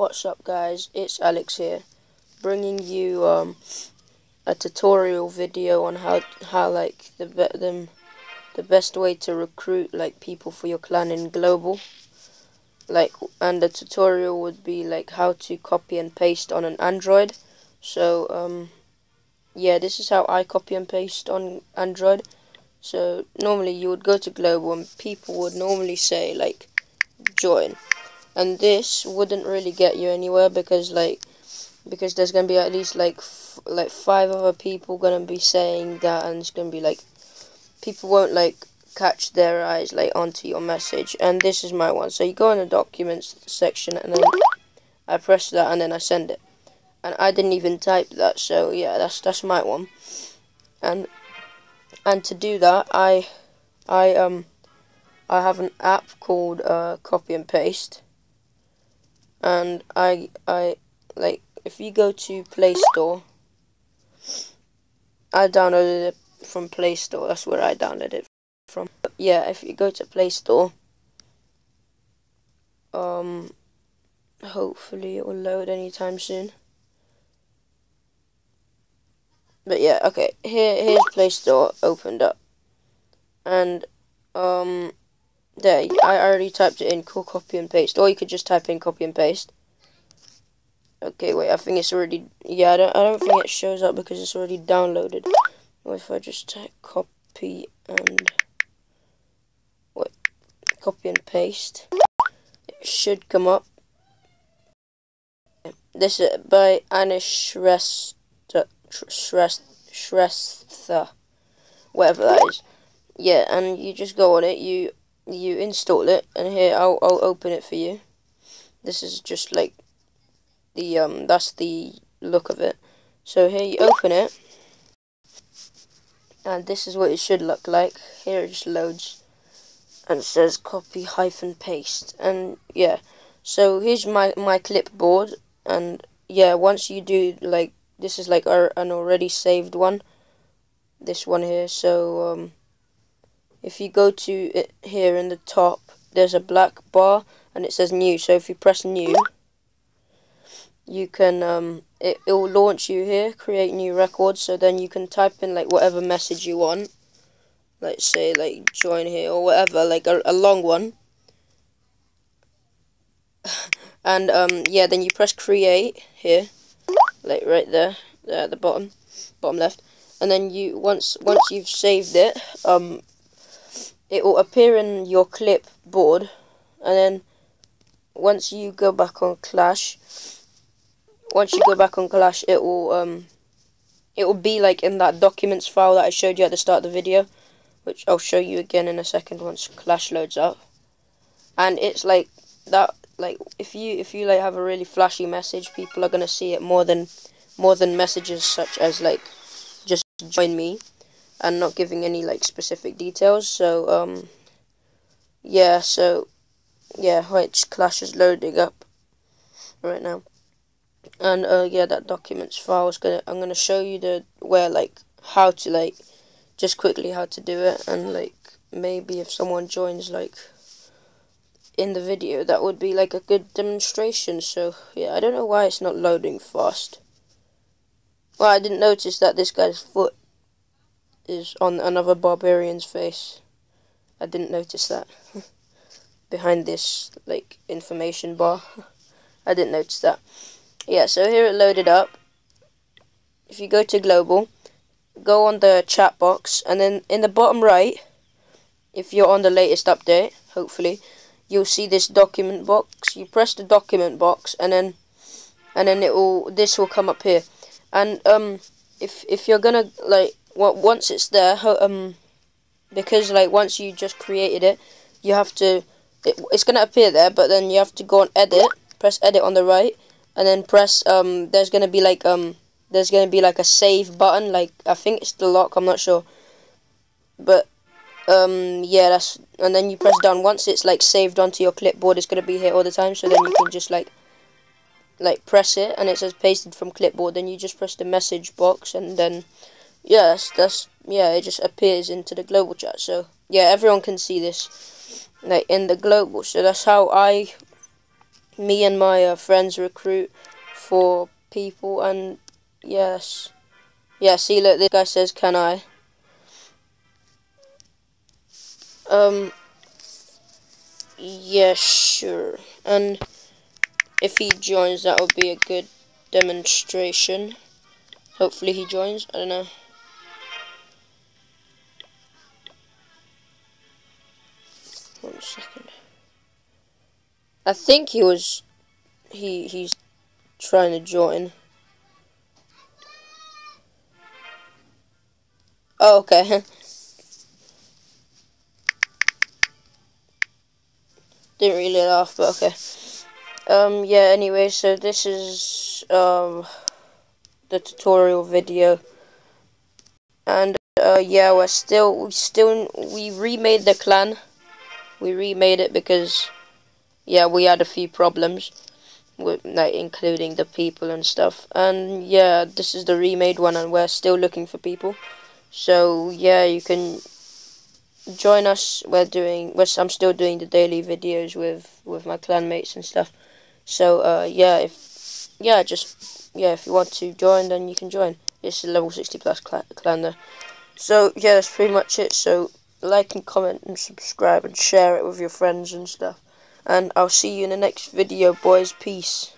What's up guys, it's Alex here, bringing you um, a tutorial video on how, how like, the, be the, the best way to recruit like people for your clan in Global. Like, and the tutorial would be like how to copy and paste on an Android. So, um, yeah, this is how I copy and paste on Android. So, normally you would go to Global and people would normally say like, join and this wouldn't really get you anywhere because like because there's gonna be at least like like five other people gonna be saying that and it's gonna be like people won't like catch their eyes like onto your message. And this is my one. So you go in the documents section and then I press that and then I send it. And I didn't even type that. So yeah that's that's my one. And and to do that I I um I have an app called uh, copy and paste and I I like if you go to Play Store I downloaded it from Play Store. That's where I downloaded it from. Yeah if you go to Play Store um hopefully it will load anytime soon. But yeah okay. Here here's Play Store opened up. And um there, I already typed it in, cool copy and paste. Or you could just type in copy and paste. Okay, wait, I think it's already, yeah, I don't, I don't think it shows up because it's already downloaded. What if I just type copy and, what, copy and paste. It should come up. This is by Anish Shrestha, Shrestha, whatever that is. Yeah, and you just go on it, you you install it and here I'll, I'll open it for you. This is just like the um that's the look of it. So here you open it and this is what it should look like. Here it just loads and it says copy hyphen paste and yeah. So here's my my clipboard and yeah once you do like this is like our, an already saved one this one here. So um if you go to it here in the top there's a black bar and it says new. So if you press new you can um it, it will launch you here create new records. So then you can type in like whatever message you want. Let's say like join here or whatever like a, a long one. And um yeah then you press create here like right there there at the bottom bottom left. And then you once once you've saved it um it will appear in your clipboard and then once you go back on Clash once you go back on Clash it will um it will be like in that documents file that I showed you at the start of the video which I'll show you again in a second once Clash loads up. And it's like that like if you if you like have a really flashy message people are gonna see it more than more than messages such as like just join me and not giving any like specific details. So um, yeah, so yeah, which Clash is loading up right now, and uh, yeah, that documents file is gonna I'm gonna show you the where like how to like just quickly how to do it and like maybe if someone joins like in the video that would be like a good demonstration so yeah I don't know why it's not loading fast well I didn't notice that this guy's foot is on another barbarian's face. I didn't notice that. Behind this, like, information bar. I didn't notice that. Yeah, so here it loaded up. If you go to global, go on the chat box, and then in the bottom right, if you're on the latest update, hopefully, you'll see this document box. You press the document box, and then, and then it will, this will come up here. And, um, if, if you're gonna, like, well, once it's there, um, because like once you just created it, you have to, it, it's gonna appear there, but then you have to go on edit, press edit on the right, and then press um, there's gonna be like um, there's gonna be like a save button, like I think it's the lock, I'm not sure, but um, yeah, that's, and then you press down. Once it's like saved onto your clipboard, it's gonna be here all the time, so then you can just like like press it and it says pasted from clipboard then you just press the message box and then yes, that's yeah, it just appears into the global chat. So yeah, everyone can see this like in the global. So that's how I me and my uh, friends recruit for people and yes yeah see look this guy says can I um yeah sure and if he joins that would be a good demonstration hopefully he joins I don't know second I think he was he he's trying to join. Oh, okay. Didn't really laugh, but okay. Um, yeah, anyway, so this is, um, the tutorial video. And, uh, yeah, we're still, we still, we remade the clan. We remade it because, yeah, we had a few problems with like including the people and stuff. And yeah, this is the remade one, and we're still looking for people. So yeah, you can join us. We're doing. We're, I'm still doing the daily videos with with my clanmates and stuff. So uh, yeah, if yeah, just yeah, if you want to join, then you can join. It's a level 60 plus cl clan there. So yeah, that's pretty much it. So like and comment and subscribe and share it with your friends and stuff. And I'll see you in the next video, boys. Peace.